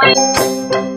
Bye.